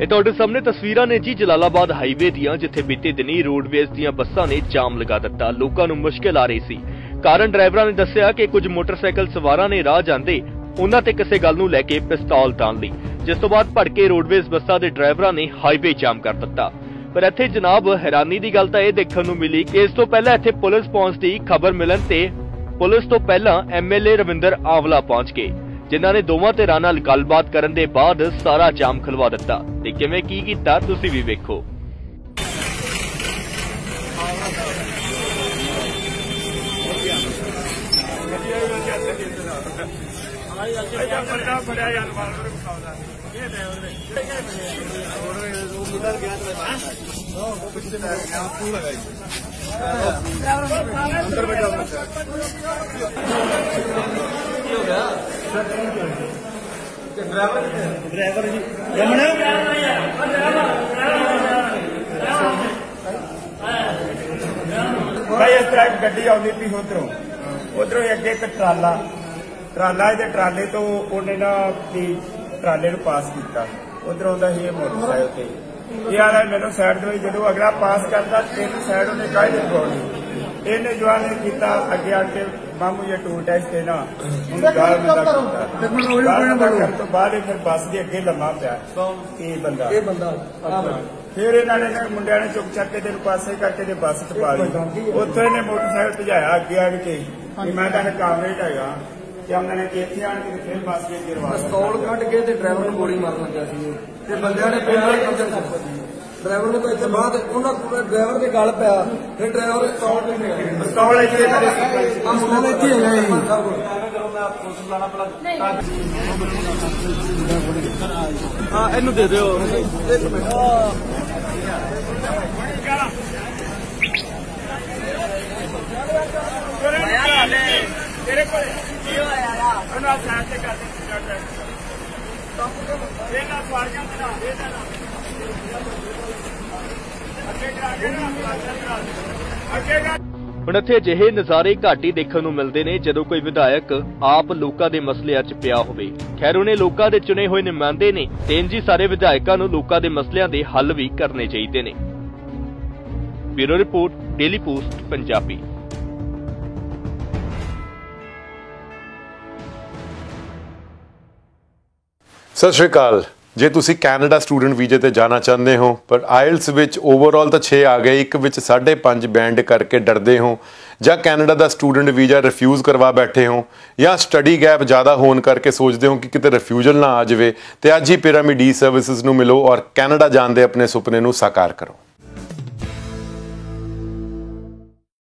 ਇਹ ਤੁਹਾਡੇ ਸਾਹਮਣੇ ਤਸਵੀਰਾਂ ਨੇ ਜੀ ਜਲਾਲਾਬਾਦ ਹਾਈਵੇ ਦੀਆਂ, ਜਿੱਥੇ ਬੀਤੇ ਦਿਨੀ ਰੋਡਵੇਜ਼ ਦੀਆਂ ਬੱਸਾਂ ਨੇ ਜਾਮ ਲਗਾ ਦਿੱਤਾ। ਲੋਕਾਂ ਨੂੰ ਮੁਸ਼ਕਲ ਆ ਰਹੀ ਸੀ। ਕਾਰਨ ਡਰਾਈਵਰਾਂ ਨੇ ਦੱਸਿਆ ਕਿ ਕੁਝ ਮੋਟਰਸਾਈਕਲ ਸਵਾਰਾਂ ਨੇ ਰਾਹ ਜਾਂਦੇ ਉਹਨਾਂ ਤੇ ਕਿਸੇ ਗੱਲ ਨੂੰ ਲੈ ਕੇ ਪਿਸਤੌਲ ਤਾਣ ਲਈ। ਜਿਸ ਤੋਂ ਬਾਅਦ ਭੜਕੇ ਰੋਡਵੇਜ਼ ਬੱਸਾਂ ਦੇ ਡਰਾਈਵਰਾਂ ਨੇ ਹਾਈਵੇ ਜਾਮ ਕਰ ਦਿੱਤਾ। ਪਰ ਇੱਥੇ ਜਨਾਬ ਹੈਰਾਨੀ ਦੀ ਗੱਲ ਤਾਂ ਇਹ ਦੇਖਣ ਨੂੰ ਮਿਲੀ ਕਿ ਇਸ ਤੋਂ ਪਹਿਲਾਂ ਇੱਥੇ ਪੁਲਿਸ ਪਹੁੰਚਦੀ ਖਬਰ ਮਿਲਣ ਤੇ ਪੁਲਿਸ ਤੋਂ ਪਹਿਲਾਂ ਐਮਐਲਏ ਰਵਿੰਦਰ ਆਵਲਾ ਪਹੁੰਚ ਗਏ। ਜਿਨ੍ਹਾਂ ਨੇ ਦੋਵਾਂ ਧਿਰਾਂ ਨਾਲ ਗੱਲਬਾਤ ਕਰਨ ਦੇ ਬਾਅਦ ਸਾਰਾ ਜਾਮ ਖਲਵਾ ਦਿੱਤਾ। ਤੇ ਕਿਵੇਂ ਕੀ ਕੀਤਾ, ਤੁਸੀਂ ਵੀ ਵੇਖੋ। ਭਾਈ, ਇਸ ਤਰ੍ਹਾਂ ਇੱਕ ਗੱਡੀ ਆਉਂਦੀ ਪਈ ਉਧਰੋਂ। ਉਧਰੋਂ ਅੱਗੇ ਇੱਕ ਟਰਾਲਾ। ਟਰਾਲਾ ਇਹਦੇ ਟਰਾਲੇ ਤੋਂ ਉਹਨੇ ਨਾ ਵੀ ਟਰਾਲੇ ਨੂੰ ਪਾਸ ਕੀਤਾ। ਉਧਰੋਂ ਆਉਂਦਾ ਸੀ ਇਹ ਮੋਟਰਸਾਈਕਲ ਤੇ। ਇਹ ਆਦਾ ਮੈਨੂੰ ਸਾਈਡ ਤੋਂ ਜਦੋਂ ਅਗਲਾ ਪਾਸ ਕਰਦਾ ਤਿੰਨ ਸਾਈਡ ਉਹਨੇ ਕਾਹਦੇ ਪਾਉਣੀ ਇਹਨੇ ਜਵਾਨ ਨੇ ਕੀਤਾ, ਅੱਗੇ ਆ ਕੇ ਇਹ ਟੂਲ ਟੈਸਟ ਤੇ ਨਾ ਉਹਨੂੰ ਗਾਲ ਮੰਦਾ ਕੀਤਾ ਗਾਲ ਮੰਦਾ ਕਰਨ ਤੋਂ ਬਾਅਦ ਇਹ ਫਿਰ ਬੱਸ ਦੇ ਅੱਗੇ ਲੰਮਾ ਪਿਆ। ਇਹ ਬੰਦਾ। ਇਹ ਬੰਦਾ। ਫਿਰ ਇਹਨਾਂ ਨੇ ਮੁੰਡਿਆਂ ਨੇ ਚੁੱਕ ਚੱਕ ਕੇ ਤੈਨੂੰ ਪਾਸੇ ਕਰਕੇ ਤੇ ਬੱਸ ਚ ਪਾ ਲਈ। ਉੱਥੇ ਇਹਨੇ ਮੋਟਰਸਾਈਕਲ ਭਜਾਇਆ ਅੱਗੇ ਆਣ ਕੇ ਵੀ ਮੈਂ ਤਾਂ ਕਾਮਰੇਟ ਹੈਗਾ। ਤੇ ਉਹਨਾਂ ਨੇ ਇੱਥੇ ਆਣ ਕੇ ਤੇ ਫਿਰ ਬੱਸ ਦੇ ਅੱਗੇ ਰਵਾ ਦਿੱਤਾ। ਪਿਸਤੌਲ ਕੱਢ ਕੇ ਤੇ ਡਰਾਈਵਰ ਨੂੰ ਗੋਲੀ ਮਾਰਨ ਲੱਗਾ ਸੀ। ਤੇ ਬੰਦਿਆਂ ਨੇ ਪਹਿਲਾਂ ਹੀ ਕਬਜ਼ਾ ਕਰ ਲਿਆ। ਡਰਾਈਵਰ ਨੂੰ ਤਾਂ ਇੱਥੇ ਬਾਅਦ ਉਹਨਾਂ ਡਰਾਈਵਰ ਦੇ ਗਲ ਪਿਆ ਫਿਰ ਡਰਾਈਵਰ ਤੇ ਗਿਆ। ਪਿਸਤੌਲ ਇੱਥੇ ਆ ਮੁੰਡਾ ਤਾਂ ਇੱਥੇ ਹੈਗਾ ਜੀ ਹਾਂ ਇਹਨੂੰ ਦੇ ਦਿਓ। ਇੱਕ ਮਿੰਟ ਤੇਰੇ ਕੋਲ ਕੀ ਹੋਇਆ ਯਾਰ? ਉਹਨਾਂ ਸਾਈਡ ਤੇ ਕਰ ਦੇ ਸਵਾਰੀਆਂ ਤੇ ਨਾ ਇਹ ਅੱਗੇ ਕਰਾ ਕੇ ਨਾ ਅੱਗੇ ਕਰਾ ਹੁਣ ਇੱਥੇ ਅਜਿਹੇ ਨਜ਼ਾਰੇ ਘੱਟ ਹੀ ਦੇਖਣ ਨੂੰ ਮਿਲਦੇ ਨੇ ਜਦੋਂ ਕੋਈ ਵਿਧਾਇਕ ਆਪ ਲੋਕਾਂ ਦੇ ਮਸਲਿਆਂ 'ਚ ਪਿਆ ਹੋਵੇ। ਖੈਰ, ਉਹਨੇ ਲੋਕਾਂ ਦੇ ਚੁਣੇ ਹੋਏ ਨੁਮਾਇੰਦੇ ਨੇ ਤੇ ਇੰਜ ਹੀ ਸਾਰੇ ਵਿਧਾਇਕਾਂ ਨੂੰ ਲੋਕਾਂ ਦੇ ਮਸਲਿਆਂ ਦੇ ਹੱਲ ਵੀ ਕਰਨੇ ਚਾਹੀਦੇ ਨੇ। Bureau report, daily post, Punjabi. ਸਤਿ ਸ਼੍ਰੀ ਅਕਾਲ। ਜੇ ਤੁਸੀਂ ਕੈਨੇਡਾ ਸਟੂਡੈਂਟ ਵੀਜ਼ੇ ਤੇ ਜਾਣਾ ਚਾਹੁੰਦੇ ਹੋ, ਪਰ ਆਇਲਸ ਵਿੱਚ ਓਵਰਆਲ ਤਾਂ 6 ਆ ਗਏ, ਇੱਕ ਵਿੱਚ 5.5 ਬੈਂਡ ਕਰਕੇ ਡਰਦੇ ਹੋ, ਜਾਂ ਕੈਨੇਡਾ ਦਾ ਸਟੂਡੈਂਟ ਵੀਜ਼ਾ ਰਿਫਿਊਜ਼ ਕਰਵਾ ਬੈਠੇ ਹੋ, ਜਾਂ ਸਟੱਡੀ ਗੈਪ ਜ਼ਿਆਦਾ ਹੋਣ ਕਰਕੇ ਸੋਚਦੇ ਹੋ ਕਿ ਕਿਤੇ ਰਿਫਿਊਜ਼ਲ ਨਾ ਆ ਜਾਵੇ, ਤੇ ਅੱਜ ਹੀ ਪਿਰਾਮਿਡ ਈ ਸਰਵਿਸਿਜ਼ ਨੂੰ ਮਿਲੋ ਔਰ ਕੈਨੇਡਾ ਜਾਣ ਦੇ ਆਪਣੇ ਸੁਪਨੇ ਨੂੰ ਸਾਕਾਰ ਕਰੋ।